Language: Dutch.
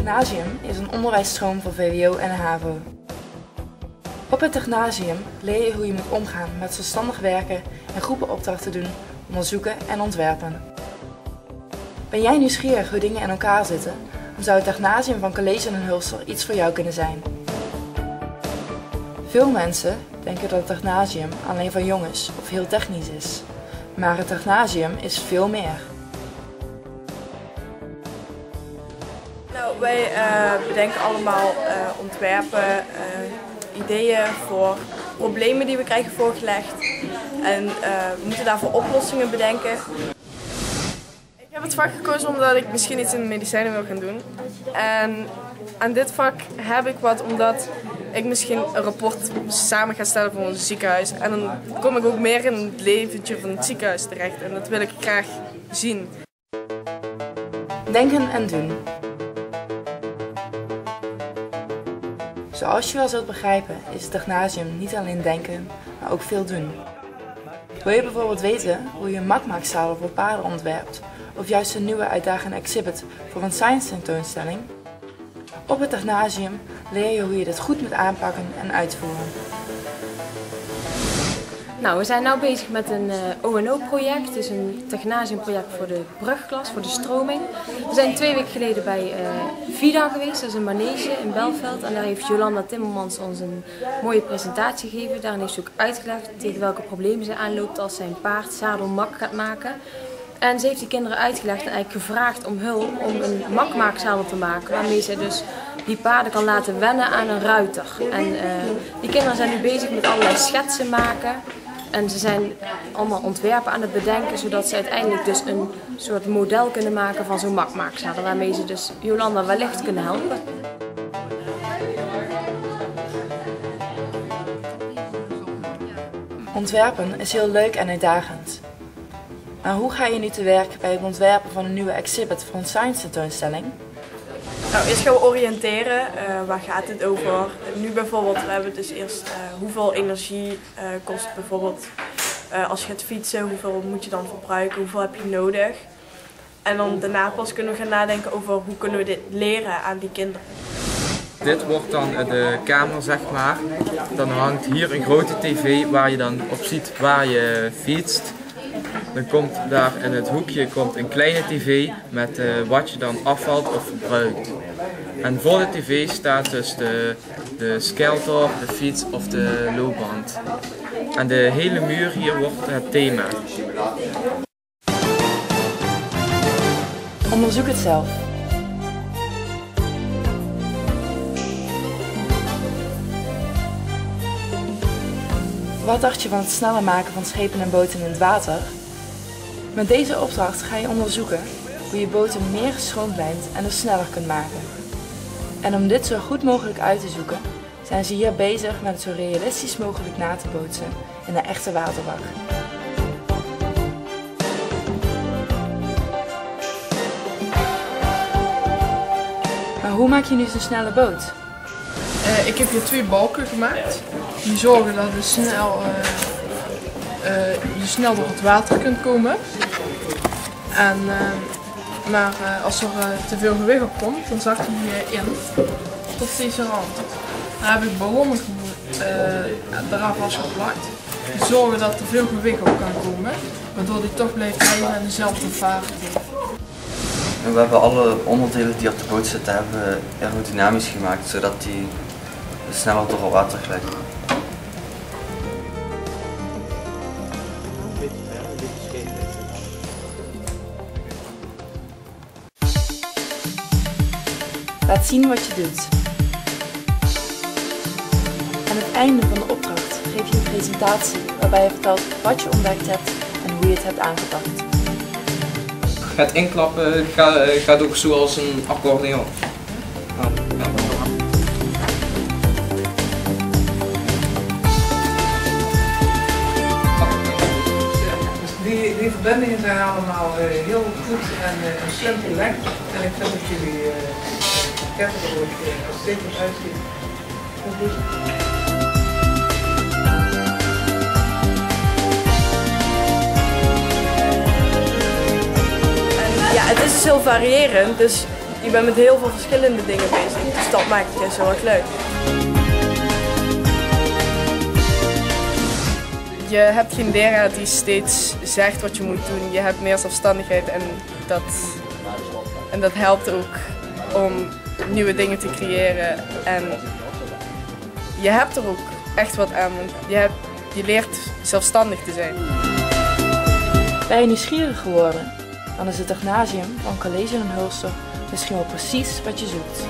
Technasium is een onderwijsstroom voor VWO en HAVO. Op het Technasium leer je hoe je moet omgaan met zelfstandig werken en groepenopdrachten doen, onderzoeken en ontwerpen. Ben jij nieuwsgierig hoe dingen in elkaar zitten, dan zou het Technasium van College en Hulster iets voor jou kunnen zijn. Veel mensen denken dat het Technasium alleen van jongens of heel technisch is, maar het Technasium is veel meer. Wij uh, bedenken allemaal uh, ontwerpen, uh, ideeën voor problemen die we krijgen voorgelegd. En we moeten daarvoor oplossingen bedenken. Ik heb het vak gekozen omdat ik misschien iets in de medicijnen wil gaan doen. En aan dit vak heb ik wat omdat ik misschien een rapport samen ga stellen voor ons ziekenhuis. En dan kom ik ook meer in het leventje van het ziekenhuis terecht. En dat wil ik graag zien. Denken en doen. Zoals je wel zult begrijpen is het Technasium niet alleen denken, maar ook veel doen. Wil je bijvoorbeeld weten hoe je een makmaakzadel voor paarden ontwerpt, of juist een nieuwe uitdagende exhibit voor een science tentoonstelling? Op het Technasium leer je hoe je dit goed moet aanpakken en uitvoeren. Nou, we zijn nu bezig met een uh, ONO-project, dus een Technasium-project voor de brugklas, voor de stroming. We zijn twee weken geleden bij uh, VIDA geweest, dat is een manege in Belveld. En daar heeft Jolanda Timmermans ons een mooie presentatie gegeven. Daarin heeft ze ook uitgelegd tegen welke problemen ze aanloopt als zij een paard zadel mak gaat maken. En ze heeft die kinderen uitgelegd en eigenlijk gevraagd om hulp om een makmaakzadel te maken. Waarmee ze dus die paarden kan laten wennen aan een ruiter. En uh, die kinderen zijn nu bezig met allerlei schetsen maken. En ze zijn allemaal ontwerpen aan het bedenken, zodat ze uiteindelijk dus een soort model kunnen maken van zo'n makmaakzadel. Waarmee ze dus Jolanda wellicht kunnen helpen. Ontwerpen is heel leuk en uitdagend. Maar hoe ga je nu te werk bij het ontwerpen van een nieuwe exhibit voor een science tentoonstelling? Nou, eerst gaan we oriënteren. Uh, waar gaat het over? Nu bijvoorbeeld, we hebben dus eerst uh, hoeveel energie uh, kost bijvoorbeeld als je gaat fietsen, hoeveel moet je dan verbruiken, hoeveel heb je nodig. En dan daarna pas kunnen we gaan nadenken over hoe kunnen we dit leren aan die kinderen. Dit wordt dan de kamer zeg maar. Dan hangt hier een grote tv waar je dan op ziet waar je fietst. Dan komt daar in het hoekje komt een kleine tv met uh, wat je dan afvalt of verbruikt. En voor de tv staat dus de, de skelter, de fiets of de loopband. En de hele muur hier wordt het thema. Onderzoek het zelf. Wat dacht je van het sneller maken van schepen en boten in het water? Met deze opdracht ga je onderzoeken hoe je boten meer gestroomlijnd en dus sneller kunt maken. En om dit zo goed mogelijk uit te zoeken, zijn ze hier bezig met het zo realistisch mogelijk na te bootsen in een echte waterbak. Maar hoe maak je nu zo'n snelle boot? Uh, ik heb hier twee balken gemaakt. Die zorgen dat het snel, uh, je snel door het water kunt komen. En, maar als er te veel gewicht op komt, dan zakt hij in tot deze rand. Dan heb ik ballonnen eraf vastgeplakt. Zorgen dat er veel gewicht op kan komen, waardoor die toch blijft rijden en dezelfde vaart. We hebben alle onderdelen die op de boot zitten hebben aerodynamisch gemaakt, zodat die sneller door het water glijdt. Laat zien wat je doet. Aan het einde van de opdracht geef je een presentatie waarbij je vertelt wat je ontdekt hebt en hoe je het hebt aangepakt. Het inklappen gaat ook zoals een accordeon. Die, die verbindingen zijn allemaal uh, heel goed en uh, slim gelegd. En ik vind dat jullie uitzien. Ja, het is dus heel variërend. Dus je bent met heel veel verschillende dingen bezig. Dus dat maakt het juist heel erg leuk. Je hebt geen leraar die steeds zegt wat je moet doen. Je hebt meer zelfstandigheid en dat, en dat helpt ook om nieuwe dingen te creëren. En je hebt er ook echt wat aan. want Je, hebt, je leert zelfstandig te zijn. Ben je nieuwsgierig geworden? Dan is het gymnasium van College en Hulster misschien wel precies wat je zoekt.